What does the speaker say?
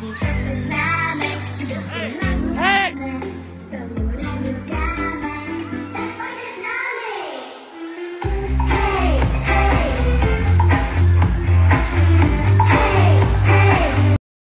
Just as now.